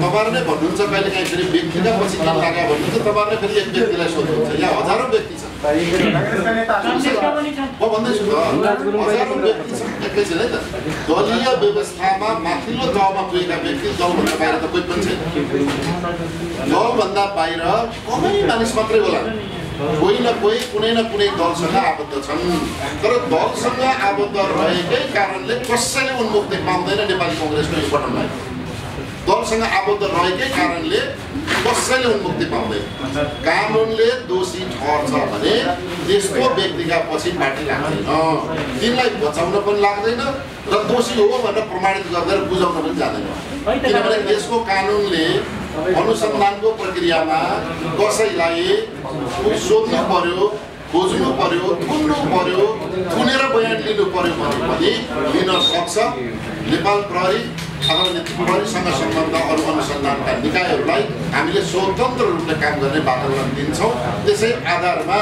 तपाईँहरू नै भन्नुहुन्छ कहिले काहीँ फेरि व्यक्तिका पछि किन लाग्यो भन्नुहुन्छ तपाईँहरूले फेरि एक व्यक्तिलाई सोध्नुहुन्छ। यहाँ हजारौँ व्यक्ति छन्। म भन्दैछु त हजारौँ व्यक्ति छन् एकैछिन है त। दलीय व्यवस्थामा माथिल्लो तहमा पुगेका व्यक्ति दलभन्दा बाहिर त कोही पनि छैन। दलभन्दा बाहिर कमै मानिस मात्रै होला। कोही न कोही कुनै न कुनै दलसँग आबद्ध छन्। तर दलसँग आबद्ध रहेकै कारणले कसैले उन्मुक्ति पाउँदैन नेपाली कङ्ग्रेसको गठनलाई दलसँग आबद्ध रहेकै कारणले कसैले उन्मुक्ति पाउँदैन कानुनले दोषी ठहर्छ भने त्यस्तो व्यक्तिका पछि पार्टी लाग्दैन तिनलाई बचाउन पनि लाग्दैन र दोषी हो भनेर प्रमाणित गरेर बुझाउन पनि जाँदैन किनभने देशको कानुनले अनुसन्धानको प्रक्रियामा कसैलाई सोध्नु पर्यो खोज्नु पर्यो थुन्नु पर्यो थुनेर बयान लिनु पर्यो भने पनि लिन सक्छ नेपाल प्रहरी प्रहरीसँग सम्बन्ध अरू अनुसन्धानका निकायहरूलाई हामीले स्वतन्त्र रूपले काम गर्ने वातावरण दिन्छौँ त्यसै आधारमा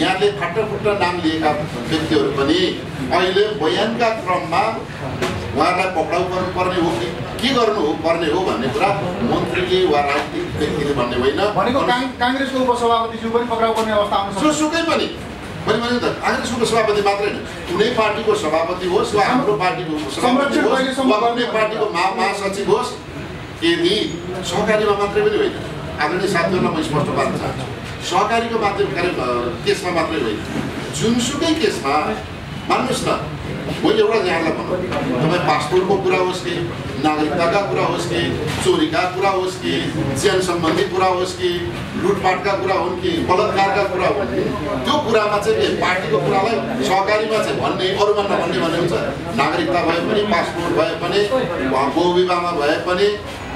यहाँले फाटोफुट्ट नाम लिएका व्यक्तिहरू पनि अहिले बयानका क्रममा उहाँहरूलाई पक्राउ गर्नुपर्ने हो कि के गर्नु हो पर्ने हो भन्ने कुरा मन्त्रीले वा राजनीतिक व्यक्तिले भन्ने होइन। भनेको काङ- काङ्ग्रेसको उपसभापतिज्यू पनि पक्राउ गर्ने अवस्था आउन सक्छ। जोसुकै पनि मैले भने त काङ्ग्रेसको सभापति मात्रै होइन। कुनै पार्टीको सभापति होस् वा हाम्रो पार्टीको सभापति होस् वा कुनै पार्टीको महा महासचिव होस् यदि सहकारीमा मात्रै पनि होइन। आदरणीय साथीहरूलाई म स्पष्ट पार्न चाहन्छु। सहकारीको कार्य केसमा मात्रै होइन। जुनसुकै केसमा मान्नुहोस् न मैले एउटा यहाँलाई भनौँ तपाईँ पासपोर्टको कुरा होस् कि नागरिकताका कुरा होस् कि चोरीका कुरा होस् कि ज्यान सम्बन्धी कुरा होस् कि लुटपाटका कुरा हुन् कि बलात्कारका कुरा हुन् कि त्यो कुरामा चाहिँ पार्टीको कुरालाई सहकारीमा चाहिँ भन्ने अरूमा नभन्ने भन्ने हुन्छ। नागरिकता भए पनि पासपोर्ट भए पनि बहुविवाहमा भए पनि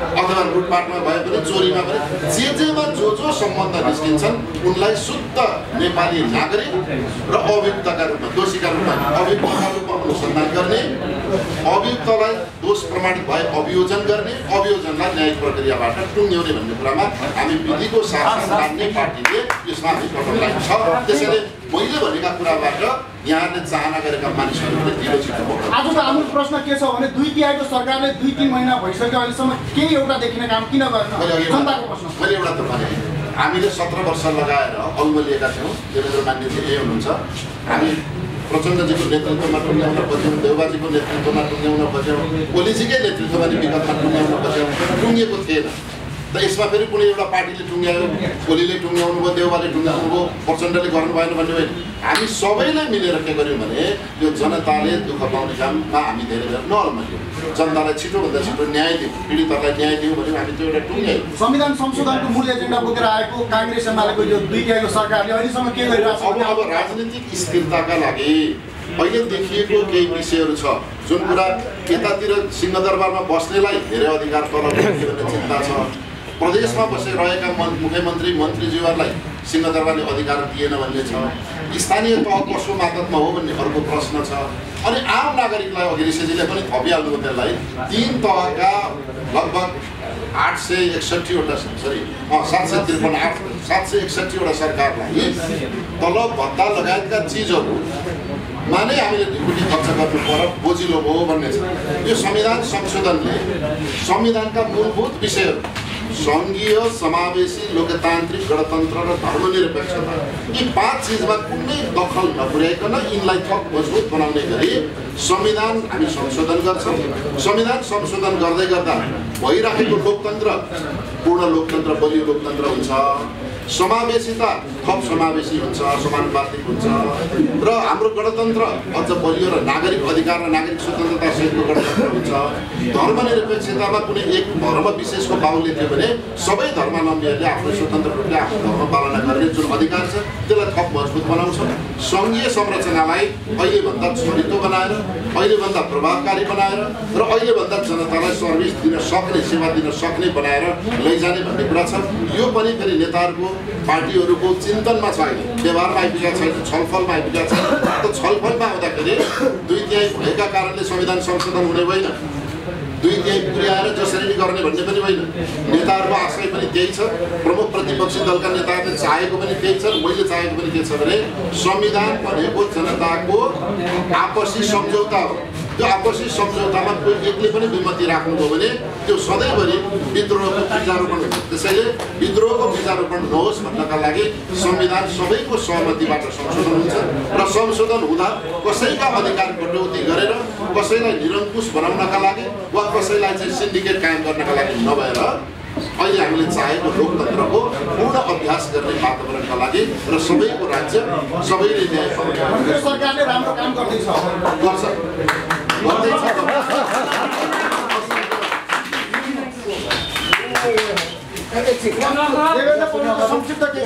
अथवा लुटपाटमा भए पनि चोरीमा पनि जे जेमा जो जो सम्बन्ध निस्किन्छन् उनलाई शुद्ध नेपाली नागरिक र अभियुक्तका रूपमा दोषीका रूपमा अभियुक्तका रूपमा अनुसन्धान गर्ने अभियुक्तलाई दोष प्रमाणित भए अभियोजन गर्ने अभियोजनलाई न्यायिक प्रक्रियाबाट टुङ्ग्याउने भन्ने कुरामा हामी विधिको शासन मान्ने पार्टीले यसमा हामी कठोरलाई छ। त्यसैले मैले भनेका कुराबाट यहाँले चाहना गरेका मानिसहरूले ढिलो छिटो पक्राउ आज त हाम्रो प्रश्न के छ भने दुई तिहाईको सरकारले दुई तिन महिना भइसक्यो अहिलेसम्म केही एउटा देखिने काम किन गर्न? अघि जनताको प्रश्न मैले एउटा त भने। हामीले सत्र वर्ष लगाएर अल्म लिएका थियौँ। देवेन्द्र मान्यजी यही हुनुहुन्छ। हामी प्रचण्डजीको नेतृत्वमा टुङ्ग्याउन खोज्यौँ देउबाजीको नेतृत्वमा टुङ्ग्याउन खोज्यौँ ओलीजीकै नेतृत्वमा विगतमा टुङ्ग्याउन खोज्यौँ टुङ्गिएको थिएन त यसमा फेरि कुनै एउटा पार्टीले टुङ्ग्यायो ओलीले टुङ्ग्याउनु भयो देउबाले टुङ्ग्याउनु भयो प्रचण्डले गर्नु भएन भन्ने होइन। हामी सबैले मिलेर के गर्यौँ भने यो जनताले दुःख पाउने काममा हामी धेरै बेर नअल्मायौँ जनतालाई छिटोभन्दा छिटो न्याय दिउँ पीडितहरूलाई न्याय दिउँ भने हामी त्यो एउटा टुङ्ग्यायौँ। संविधान संशोधनको मूल एजेन्डा बोकेर आएको काङ्ग्रेस एमालेको यो दुई तिहाईको सरकारले अहिलेसम्म के गरिरहेको अब अब राजनीतिक स्थिरताका लागि अहिले देखिएको केही विषयहरू छ। जुन कुरा यतातिर सिंहदरबारमा बस्नेलाई धेरै अधिकार तल भन्ने चिन्ता छ प्रदेशमा बसेर रहेका मन मुख्यमन्त्री मन्त्रीज्यूहरूलाई सिंहदरबारले अधिकार दिएन भन्ने छ। स्थानीय तह कसको मातहतमा हो भन्ने अर्को प्रश्न छ। अनि आम नागरिकलाई अघि ऋषिजीले पनि थपिहाल्नु त्यसलाई। तिन तहका लगभग आठ सय एकसट्ठीवटा सरी सात सय त्रिपन्न आठ सात सय एकसट्ठीवटा सरकारलाई तलब भत्ता लगायतका चिजहरूमा नै हामीले दुई कोटी खर्च गर्नु पर्यो बोजिलो भयो भन्ने छ। यो संविधान संशोधनले संविधानका मूलभूत विषयहरू सङ्घीय समावेशी लोकतान्त्रिक गणतन्त्र र धर्मनिरपेक्षता यी पाँच चिजमा कुनै दखल नपुर्याइकन यिनलाई थप मजबुत बनाउने गरी संविधान हामी संशोधन गर्छौँ। संविधान संशोधन गर्दै गर्दा भइराखेको लोकतन्त्र पूर्ण लोकतन्त्र बलियो लोकतन्त्र हुन्छ। समावेशिता थप समावेशी हुन्छ समानुपातिक हुन्छ। र हाम्रो गणतन्त्र अझ बलियो र नागरिक अधिकार र नागरिक स्वतन्त्रता सहितको गणतन्त्र हुन्छ। धर्मनिरपेक्षतामा कुनै एक धर्म विशेषको बाहुल्य थियो भने सबै धर्मावलम्बीहरूले आफ्नो स्वतन्त्र रूपले आफ्नो धर्म पालना गर्ने जुन अधिकार छ त्यसलाई थप मजबुत बनाउँछ। सङ्घीय संरचनालाई अहिलेभन्दा छरितो बनाएर अहिलेभन्दा प्रभावकारी बनाएर र अहिलेभन्दा जनतालाई सर्भिस दिन सक्ने सेवा दिन सक्ने बनाएर लैजाने भन्ने कुरा छ। यो पनि फेरि नेताहरूको पार्टीहरूको चिन्तनमा छ अहिले व्यवहारमा आइपुगेका छैन छलफलमा आइपुगेका छैन। त छलफलमा आउँदाखेरि दुई तिहाई भएका कारणले संविधान संशोधन हुने होइन दुई तिहाई पुर्याएर जसरी गर्ने भन्ने पनि होइन नेताहरूको आशय पनि त्यही छ। प्रमुख प्रतिपक्षी दलका नेताहरूले चाहेको पनि त्यही छ। मैले चाहेको पनि के छ भने संविधान भनेको जनताको आपसी सम्झौता हो। त्यो आपसी सम्झौतामा कोही एकले पनि विमति राख्नुभयो भने त्यो सधैँभरि विद्रोहको बीजारोपण हुन्छ त्यसैले विद्रोहको बीजारोपण नहोस् भन्नका लागि संविधान सबैको सहमतिबाट संशोधन हुन्छ र संशोधन हुँदा कसैका अधिकार कटौती गरेर कसैलाई निरङ्कुश बनाउनका लागि वा कसैलाई चाहिँ सिन्डिकेट कायम गर्नका लागि नभएर अहिले हामीले चाहेको लोकतन्त्रको पूर्ण अभ्यास गर्ने वातावरणका लागि र सबैको राज्य सबैले न्याय सरकारले राम्रो काम गर्दैछ। गर्छ। संक्षिप्त के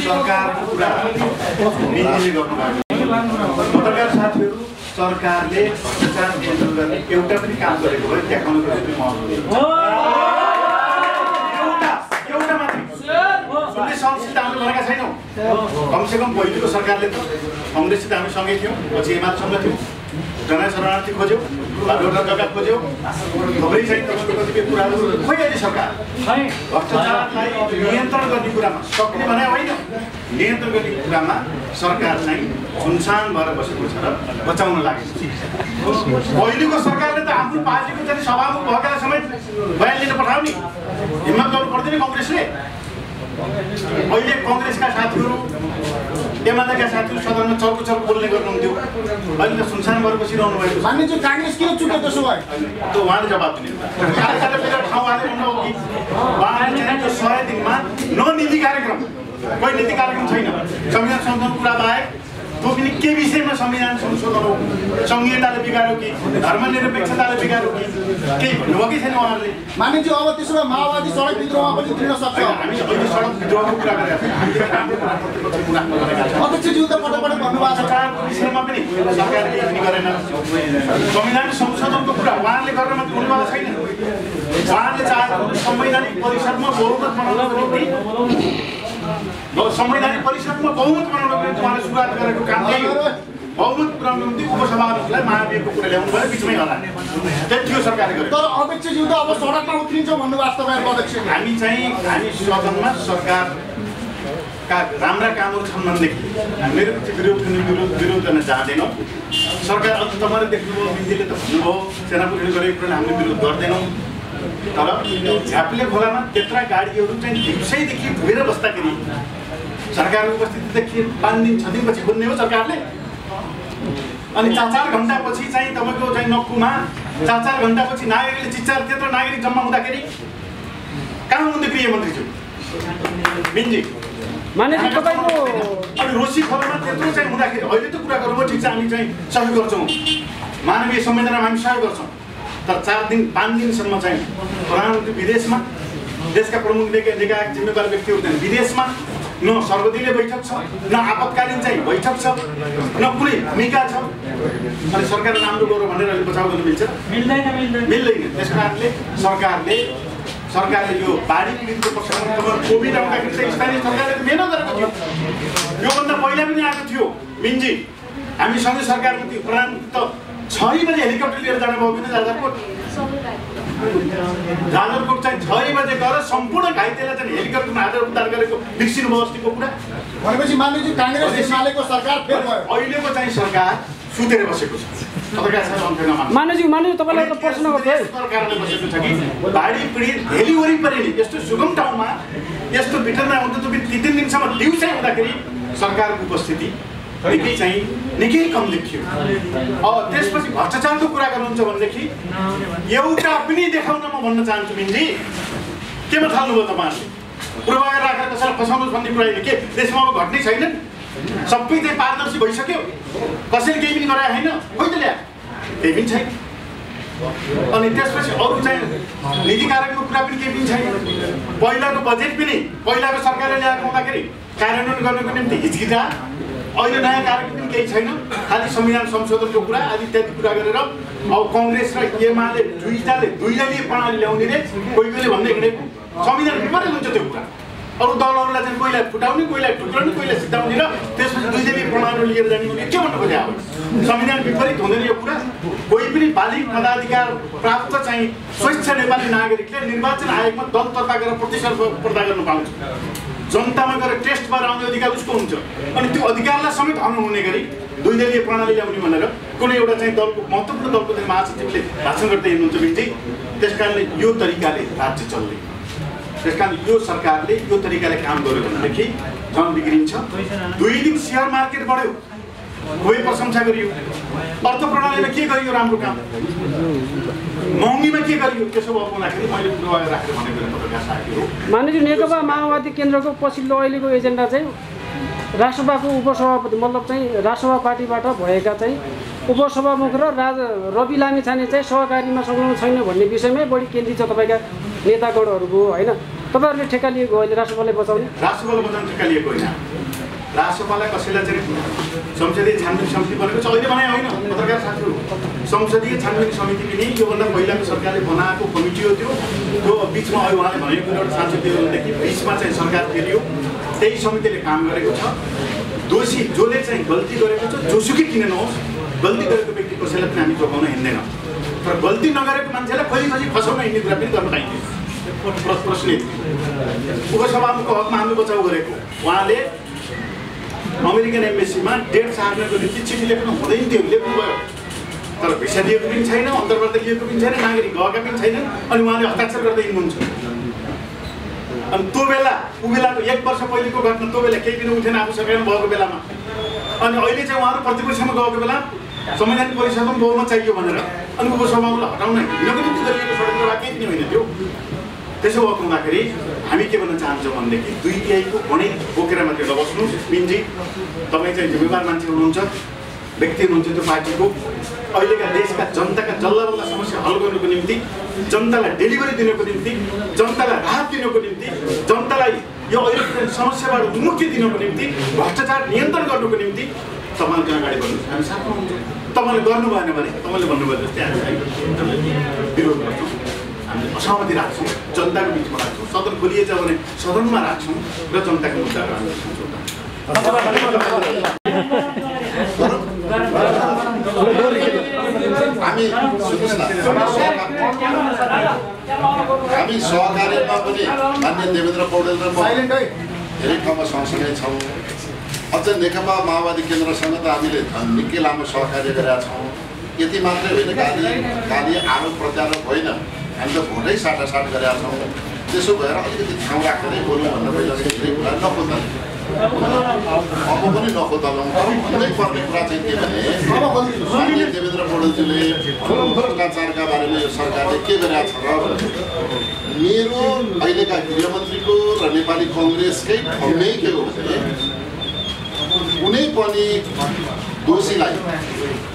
सरकारको कुरा पत्रकार साथीहरू सरकारले भ्रष्टाचार नियन्त्रण गर्ने एउटा पनि काम गरेको भए देखाउनु पर्ने एउटा एउटा मात्रै सहनशील त हामीले भनेका छैनौँ कमसेकम पहिलेको सरकारले त कङ्ग्रेससित हामी सँगै थियौँ पछि एमालेसँग थियौँ जना शरणार्थी खोज्यो बाटोटा जग्गा खोज्यो थुप्रै चाहिँ तपाईँको कतिपय कुराहरू खोइ अहिले सरकार भ्रष्टाचारलाई नियन्त्रण गर्ने कुरामा सक्ने भने होइन नियन्त्रण गर्ने कुरामा सरकार चाहिँ सुनसान भएर बसेको छ र बचाउन लागेको पहिलेको सरकारले त आफ्नो पार्टीको चाहिँ सभामुख भएकालाई समेत बयान लिन पठाउने हिम्मत गर्नु पर्दैन कङ्ग्रेसले अहिले कङ्ग्रेसका साथीहरू एमालेका साथीहरू सदनमा चर्को चर्को बोल्ने गर्नुहुन्थ्यो। अहिले त सुनसान भएर बसिरहनु भएको मान्यजी काङ्ग्रेस किन चुक्यो त्यसो भए? त्यो उहाँले जवाब दिने ठाउँ उहाँले कि? उहाँले चाहिँ सय दिनमा न नीति कार्यक्रम। कोही नीति कार्यक्रम छैन। संविधान संशोधन कुरा बाहेक पनि के विषयमा संविधान संशोधन हो सङ्घीयताले बिगाड्यो कि धर्मनिरपेक्षताले बिगाड्यो कि केही भन्नुभयो कि छैन उहाँहरूले मान्यजी अब त्यसो भए माओवादी सडक विद्रोहमा पनि उत्रिन सक्छ हामी अहिले सडक विद्रोहको कुरा गरेका अध्यक्षज्यू त पटक भन्नुभएको छ सरकारको विषयमा पनि सरकारले पनि गरेन संविधान संशोधनको कुरा उहाँहरूले गरेर मात्रै हुनेवाला छैन उहाँहरूले चाहेको संवैधानिक परिषदमा बहुमत बनाउनको निम्ति संवैधानिक परिषदमा बहुमत बनाउनको निम्ति उहाँले सुरुवात गरेको काम त्यही हो बहुमत पुऱ्याउनको निम्ति उपसभापतिलाई महाभियोगको कुरा ल्याउनु भयो बिचमै हराने त्यति थियो सरकारले गरेको तर अध्यक्षज्यू त अब सडकमा उत्रिन्छ भन्नुभएको तपाईँहरूको अध्यक्षले हामी चाहिँ हामी सदनमा सरकारका राम्रा कामहरू छन् भनेदेखि मेरो पछि विरोध विरोध विरोध गर्न चाहँदैनौँ सरकार अझ तपाईँले देख्नुभयो बिन्दीले त भन्नुभयो सेनापुरीले गरेको कुराले हामीले विरोध गर्दैनौँ तर झाँप्ले खोलामा त्यत्रा गाडीहरू चाहिँ दिउँसैदेखि धुएर बस्दाखेरि सरकारको उपस्थिति देखिए पाँच दिन छ दिनपछि खोज्ने हो सरकारले। अनि चार चार घन्टापछि चाहिँ तपाईँको चाहिँ नक्कुमा चार चार घन्टापछि नागरिकले चिच्चार त्यत्रो नागरिक जम्मा हुँदाखेरि कहाँ हुनुहुन्थ्यो गृहमन्त्री मिन्जी। अनि रोसी खोलामा त्यत्रो चाहिँ हुँदाखेरि अहिले त कुरा गर्नुभयो ठिक छ हामी चाहिँ सहयोग गर्छौँ। मानवीय संवेदनामा हामी सहयोग गर्छौँ। तर चार दिन पाँच दिनसम्म चाहिँ प्रधानमन्त्री विदेशमा देशका प्रमुख निका निकाय जिम्मेवार व्यक्तिहरू चाहिँ विदेशमा न सर्वदलीय बैठक छ न आपतकालीन चाहिँ बैठक छ न कुनै भूमिका छ। अनि सरकारले राम्रो गरौँ भनेर अहिले बचाउ गर्नु मिल्छ। मिल्दैन मिल्दैन। त्यस कारणले सरकारले सरकारले यो बाढी पीडितको पक्षमा कोभिड आउँदाखेरि चाहिँ स्थानीय सरकारले त मेहनत गरेको थियो। योभन्दा पहिला पनि आएको थियो। मिन्जी हामी सँगै सरकारमा थियो प्रधान त छ बजे हेलिकप्टर लिएर जानुभयो भने जाजरकोट जाजरकोट चाहिँ छ बजे गएर सम्पूर्ण घाइतेलाई चाहिँ हेलिकप्टरमा हालेर उद्धार गरेको बिर्सिनु भयो अस्तिको कुरा भनेपछि मान्यजी काङ्ग्रेस एमालेको सरकार फेल भयो अहिलेको चाहिँ सरकार सुतेर बसेको छ तपाईँलाई एउटा प्रश्न गर्छु है सरकारले बसेको छ कि बाढी पीडित भेली वरिपरि नि यस्तो सुगम ठाउँमा यस्तो भिटरमा हुँदा तपाईँ तिन तिन दिनसम्म दिउँसै हुँदाखेरि सरकारको उपस्थिति निकै चाहिँ निकै कम देखियो त्यसपछि भ्रष्टाचारको कुरा गर्नुहुन्छ भनेदेखि एउटा पनि देखाउन म भन्न चाहन्छु मिन्जी। केमा थाल्नुभयो तपाईँहरूले? पूर्वाधार राखेर कसैलाई फसाउनुहोस् भन्ने कुरा होइन के? देशमा अब घट्नै छैन। सबै चाहिँ पारदर्शी भइसक्यो। कसैले केही पनि गराए होइन। खोइ त ल्या। केही पनि छैन। अनि त्यसपछि अरू चाहिँ नीति कार्यक्रमको कुरा पनि केही पनि छैन। पहिलाको बजेट पनि पहिलाको सरकारले ल्याएको हुँदाखेरि कार्यान्वयन गर्नको निम्ति हिचकिचा। अहिले नयाँ कार्यक्रम पनि केही छैन। खालि संविधान संशोधनको कुरा आदि इत्यादि कुरा गरेर अब कङ्ग्रेस र एमाले दुईटाले दुईजलीय प्रणाली ल्याउने रे कोही कोहीले भन्दै हिँडेको। संविधान विपरीत हुन्छ त्यो कुरा। अरू दलहरूलाई चाहिँ कोहीलाई फुटाउने कोहीलाई ठुक्राउने कोहीलाई सिद्धाउने र त्यसपछि दुई देवी प्रणाली लिएर जाने भने के भन्नु खोजे अब? संविधान विपरीत हुँदैन यो कुरा। कोही पनि बालिक मताधिकार प्राप्त चाहिँ स्वच्छ नेपाली नागरिकले निर्वाचन आयोगमा दल दर्ता गरेर प्रतिस्पर्धा गर्न पाउँछ। जनतामा गएर टेस्ट भएर आउने अधिकार उसको हुन्छ। अनि त्यो अधिकारलाई समेत हनन हुने गरी दुई दलीय प्रणाली ल्याउने भनेर कुनै एउटा चाहिँ दलको महत्त्वपूर्ण दलको चाहिँ महासचिवले भाषण गर्दै हिँड्नुहुन्छ भने चाहिँ त्यस कारणले यो तरिकाले राज्य चल्दैन त्यस कारण यो सरकारले यो तरिकाले काम गर्यो भनेदेखि झन् बिग्रिन्छ। दुई दिन सेयर मार्केट बढ्यो। कोही प्रशंसा गरियो अर्थ प्रणालीमा के गरियो राम्रो काम? महँगीमा के गरियो? त्यसो भएको हुँदाखेरि मैले पूर्वाग्रह राखेर भनेको साथीहरू मानिसज्यू नेकपा माओवादी केन्द्रको पछिल्लो अहिलेको एजेन्डा चाहिँ राष्ट्रसभाको उपसभापति मतलब चाहिँ राष्ट्रसभा पार्टीबाट भएका चाहिँ उपसभामुख र राज रवि लामी छाने चाहिँ सहकारीमा संलग्न छैन भन्ने विषयमै बढी केन्द्रित छ तपाईँका नेतागणहरूको होइन? तपाईँहरूले ठेक्का लिएको अहिले राष्ट्रसभालाई बचाउने? राष्ट्रसभालाई बचाउन ठिक्का लिएको होइन। राष्ट्रसभालाई कसैलाई चाहिँ संसदीय छानबिन समिति बनेको छ अहिले बनाए होइन पत्रकार साथीहरू संसदीय छानबिन समिति पनि योभन्दा पहिलाको सरकारले बनाएको कमिटी हो त्यो। त्यो बिचमा अहिले उहाँले भनेको एउटा सांसददेखि बिचमा चाहिँ सरकार फेरियो। त्यही समितिले काम गरेको छ। दोषी जसले चाहिँ गल्ती गरेको छ जोसुकै किन नहोस् गल्ती गरेको व्यक्ति कसैलाई पनि हामी जोगाउन हिँड्दैन। तर गल्ती नगरेको मान्छेलाई खोजी खोजी फसाउन हिँड्ने कुरा पनि गर्न पाइँदैन प्र- प्रश्न यति। उपसभामुखको हकमा हामीले बचाउ गरेको उहाँले अमेरिकन एम्बेसीमा डेट सार्नको निम्ति चिठी लेख्नु हुँदैन थियो लेख्नुभयो तर भिसा दिएको पनि छैन अन्तर्वार्ता लिएको पनि छैन नागरिक गएका पनि छैनन् अनि उहाँले हस्ताक्षर गर्दै हिँड्नुहुन्छ। अनि त्यो बेला ऊ बेलाको एक वर्ष पहिलेको घटना त्यो बेला केही पनि उठेन आफू सकेन भएको बेलामा। अनि अहिले चाहिँ उहाँहरू प्रतिपक्षमा गएको बेला संवैधानिक परिषदमा बहुमत चाहियो भनेर। अनि उपसभामुखलाई हटाउन हिँड्नको निम्ति गरिएको षड्यन्त्र केही पनि होइन त्यो। त्यसो भएको हुँदाखेरि हामी के भन्न चाहन्छौँ भनेदेखि दुई तिहाईको गणित बोकेर मात्रै नबस्नुहोस्। मिन्जी तपाईँ चाहिँ जिम्मेवार मान्छे हुनुहुन्छ व्यक्ति हुनुहुन्छ त्यो पार्टीको। अहिलेका देशका जनताका जल्ला बल्ला समस्या हल गर्नुको निम्ति जनतालाई डेलिभरी दिनको निम्ति जनतालाई राहत दिनको निम्ति जनतालाई यो अहिलेको समस्याबाट मुक्ति दिनको निम्ति भ्रष्टाचार नियन्त्रण गर्नुको निम्ति तपाईँले चाहिँ अगाडि बढ्नुहोस्। हामी साथमा हुन्छौँ तपाईँले गर्नु भएन भने तपाईँले भन्नुभयो जस्तै हामी विरोध गर्छौँ। हामीले असहमति राख्छौँ जनताको बिचमा राख्छौँ सदन खोलिएछ भने सदनमा राख्छौँ र जनताको मुद्दाहरू हामी हामी सहकारीमा पनि मान्य देवेन्द्र पौडेल र धेरै ठाउँमा सँगसँगै छौँ अझ नेकपा माओवादी केन्द्रसँग त हामीले निकै लामो सहकार्य गरेका छौँ यति मात्रै होइन गाली गाली आरोप प्रत्यारोप होइन हामी त भोटै साटासाट गरेका छौँ त्यसो भएर अलिकति ठाउँ राखेरै बोल्नु भन्दा मैले धेरै कुरा नखोज्दा अब पनि नखोदलौँ तर भन्नै पर्ने कुरा चाहिँ के भने माननीय देवेन्द्र पौडेलजीले भ्रष्टाचारका बारेमा यो सरकारले के गरेका छ र मेरो अहिलेका गृहमन्त्रीको र नेपाली कङ्ग्रेसकै ठम्मै के हो भने कुनै पनि दोषीलाई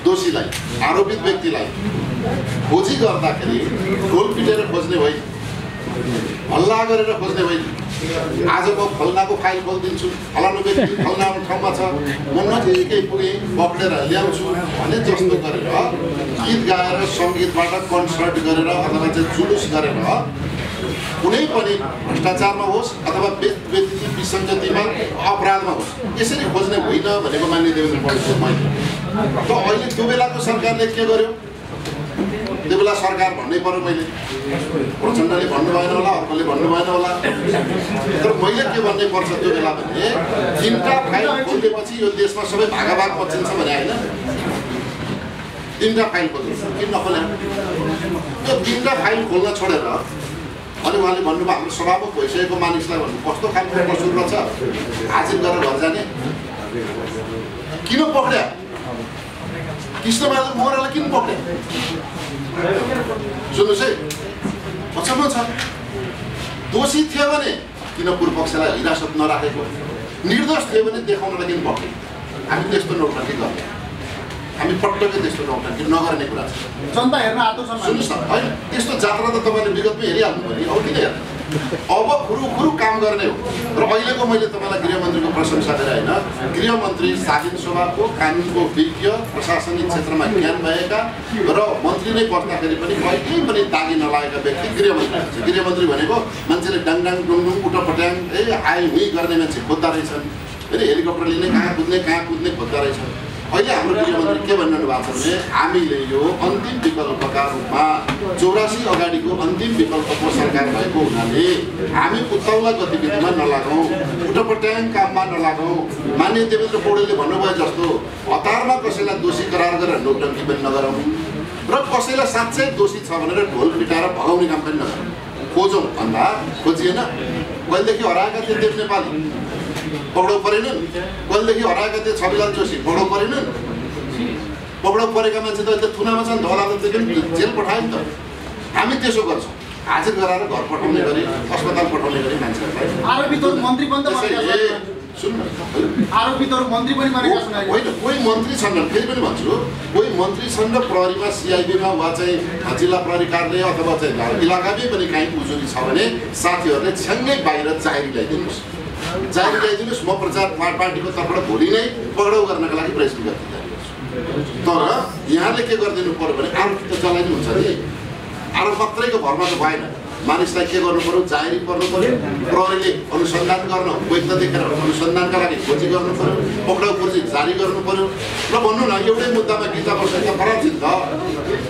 दोषीलाई आरोपित व्यक्तिलाई खोजी गर्दाखेरि ढोल पिटेर खोज्ने होइन हल्ला गरेर खोज्ने होइन आज म फल्नाको फाइल खोलिदिन्छु। फलानु व्यक्ति फल्ना ठाउँमा छ म नजिकै पुगेँ पक्रेर ल्याउँछु भने जस्तो गरेर गीत गाएर सङ्गीतबाट कन्सर्ट गरेर अथवा चाहिँ जुलुस गरेर कुनै पनि भ्रष्टाचारमा होस् अथवा व्यक्ति विसङ्गतिमा अपराधमा होस् यसरी खोज्ने होइन भनेको मान्य देवेन्द्र पौडेलको मैले त अहिले त्यो बेलाको सरकारले के गर्यो? त्यो बेला सरकार भन्नै पर्यो मैले। प्रचण्डले भन्नु भएन होला अर्कोले भन्नु भएन होला। तर मैले के भन्नै पर्छ त्यो बेला भने तिनवटा फाइल खोलिदिएपछि यो देशमा सबै भागाभाग पचिन्छ भने होइन तिनवटा फाइल खोल्नु किन नखोले त्यो तिनवटा फाइल खोल्न छोडेर अनि उहाँले भन्नुभयो हाम्रो सभामुख भइसकेको मानिसलाई भन्नु कस्तो खालको कसुर रहेछ हाजिर गरेर घर जाने। किन पक्रिया? कृष्णबहादुर मोरालाई किन पक्रिया? सुन्नुहोस् है अचम्म छ। दोषी थियो भने किन पूर्वपक्षलाई हिरासत नराखेको? निर्दोष थियो भने देखाउनलाई किन पक्रियो? हामी त्यस्तो नौटङ्की गर्ने हामी पटक्कै त्यस्तो नौटङ्की नगर्ने कुरा छ। जनता हेर्न आएको छ सुन्नुहोस् न होइन त्यस्तो जात्रा त तपाईँले विगतमै हेरिहाल्नु नि। अब किन हेर्नु अब खुरु काम गर्ने हो। र अहिलेको मैले तपाईँलाई गृहमन्त्रीको प्रशंसा गरेँ होइन? गृहमन्त्री शालीन स्वभावको कानुनको विज्ञ प्रशासनिक क्षेत्रमा ज्ञान भएका र मन्त्री नै बस्दाखेरि पनि कहिल्यै पनि दागी नलागेका व्यक्ति गृहमन्त्री हुन्छ गृहमन्त्री भनेको मान्छेले डाङडाङ डुङडुङ उटपट्याङ ए आइ हुँ गर्ने मान्छे खोज्दो रहेछन्। होइन हेलिकप्टर लिने कहाँ कुद्ने कहाँ कुद्ने खोज्दो रहेछन्। अहिले हाम्रो गृहमन्त्री के भनिरहनु भएको छ भने हामीले यो अन्तिम विकल्पका रूपमा चौरासी अगाडिको अन्तिम विकल्पको सरकार भएको हुनाले हामी उत्ताउला गतिविधिमा नलागौँ उठपट्याङ काममा नलागौँ। मान्य देवेन्द्र पौडेलले भन्नुभयो जस्तो हतारमा कसैलाई दोषी करार गरेर नौटङ्की पनि नगरौँ र कसैलाई साँच्चै दोषी छ भनेर ढोल पिटाएर भगाउने काम पनि नगरौँ। खोजौँ भन्दा खोजिएन। कहिलेदेखि हराएका थिए देव नेपाली। पक्राउ परेनन् कहिलेदेखि हराएका थिए छविलाल जोशी पक्राउ परेनन् पक्राउ परेका मान्छे त अहिले थुनामा छन् पनि जेल पठायो नि त? हामी त्यसो गर्छौँ। हाजिर गराएर घर पठाउने गरी अस्पताल पठाउने गरी मान्छेहरूलाई। सुन्नु। होइन? कोही मन्त्री छन् फेरि पनि भन्छु कोही मन्त्री छन् र प्रहरीमा सिआइबीमा वा चाहिँ जिल्ला प्रहरी कार्यालय अथवा चाहिँ इलाकामै पनि काहीँ उजुरी छ भने साथीहरूले छ्याङ्गै बाहिर जाहेरी ल्याइदिनुहोस्। जाहेरी ल्याइदिनुहोस् म प्रचार पार्टीको तर्फबाट भोलि नै पक्राउ गर्नको लागि प्रेस विज्ञप्ति जारी गर्छु। तर यहाँले के गरिदिनु पऱ्यो भने आरोप त चलाइदिनु हुन्छ नि। आरोप मात्रैको भरमा त भएन। मानिसलाई के गर्नु पऱ्यो जाहेरी पर्नु पऱ्यो प्रहरीले अनुसन्धान गर्न वैध देखेर अनुसन्धानका लागि खोजी गर्नु पऱ्यो पक्राउ खोजी जारी गर्नु पऱ्यो र भन्नु न एउटै मुद्दामा गीता त खराब छ त।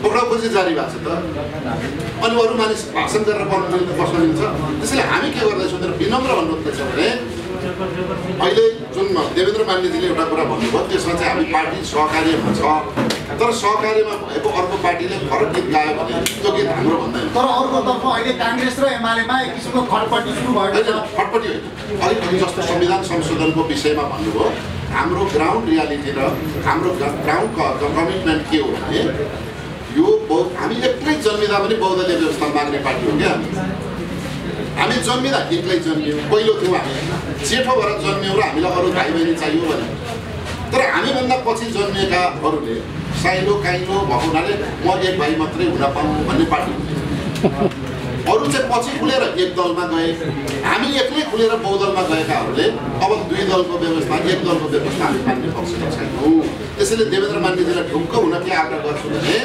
पक्राउ खोजी जारी भएको छ त। अनि अरू मानिस भाषण गरेर बस्नु बस्नु दिन्छ त्यसैले हामी के गर्दैछौँ भनेर विनम्र भन्नु के छ भने अहिले जुन देवेन्द्र मान्यजीले एउटा कुरा भन्नुभयो त्यसमा चाहिँ हामी पार्टी सहकार्यमा छ तर सहकार्यमा भएको अर्को पार्टीले फरक गीत गायो भने त्यो गीत हाम्रो भन्दैन। तर अर्कोतर्फ अहिले काङ्ग्रेस र एमालेमा एक किसिमको खटपटी सुरु भएको होइन छ फटपट्टि होइन। अलिकति जस्तो संविधान संशोधनको विषयमा भन्नुभयो हाम्रो ग्राउन्ड रियालिटी र हाम्रो ग्राउन्ड कमिटमेन्ट के हो भने यो बौद्ध हामी एक्लै जन्मिँदा पनि बौद्धले व्यवस्था माग्ने पार्टी हो क्या हामी। हामी जन्मिँदा एक्लै जन्मियौँ पहिलो थियौँ हामी। जेठो भएर जन्मियौँ र हामीलाई अरू भाइ बहिनी चाहियो भने। तर हामीभन्दा पछि जन्मिएकाहरूले साइलो काइलो भएको हुनाले म एक भाइ मात्रै हुन पाऊँ भन्ने पार्टी। अरू चाहिँ पछि खुलेर एक दलमा गए हामी एक्लै खुलेर बहुदलमा गएकाहरूले अब दुई दलको व्यवस्था एक दलको व्यवस्था हामी मान्ने पक्षमा छैनौँ त्यसैले देवेन्द्र मान्यजीलाई ढुक्क हुन के आग्रह गर्छु भने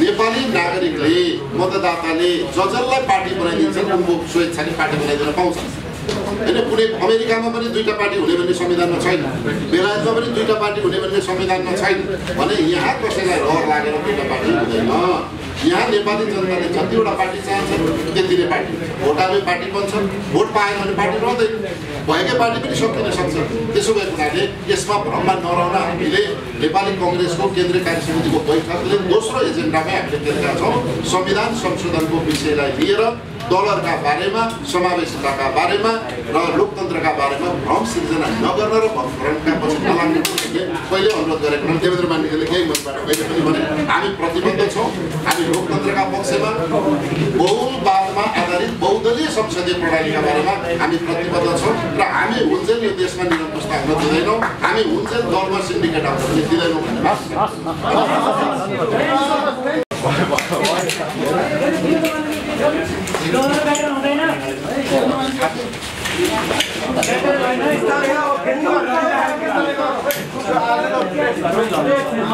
नेपाली नागरिकले मतदाताले जसलाई पार्टी बनाइदिन्छन् उनको स्वेच्छाले पार्टी बनाइदिन पाउँछन् होइन कुनै अमेरिकामा पनि दुईवटा पार्टी हुने भन्ने संविधानमा छैन। बेलायतमा पनि दुईवटा पार्टी हुने भन्ने संविधानमा छैन। भने यहाँ कसैलाई रहर लागेर दुईवटा पार्टी हुँदैन। यहाँ नेपाली जनताले जतिवटा पार्टी चाहन्छन् त्यति नै पार्टी। भोट हाल्ने पार्टी बन्छ भोट पाएन भने पार्टी रहँदैन। भएकै पार्टी पनि सकिन सक्छ। त्यसो भएको हुनाले यसमा भ्रममा नरहन हामीले नेपाली कङ्ग्रेसको केन्द्रीय कार्य समितिको बैठकले दोस्रो एजेन्डामै हामीले दिएका छौँ। संविधान संशोधनको विषयलाई लिएर दलहरूका बारेमा समावेशिताका बारेमा र लोकतन्त्रका बारेमा भ्रम सिर्जना नगर्न र भ्रमका पछि नलाग्ने कुरोले पहिले अनुरोध गरेको देवेन्द्र मान्यजीले यही मनबाट मैले पनि भने हामी प्रतिबद्ध छौँ। हामी लोकतन्त्रका पक्षमा बहुलवादमा आधारित बहुदलीय संसदीय प्रणालीका बारेमा हामी प्रतिबद्ध छौँ र हामी हुन्जेल यो देशमा निरङ्कुशता हुन दिँदैनौँ। हामी हुन्जेल दलमा सिन्डिकेट आउन दिँदैनौँ Yeah.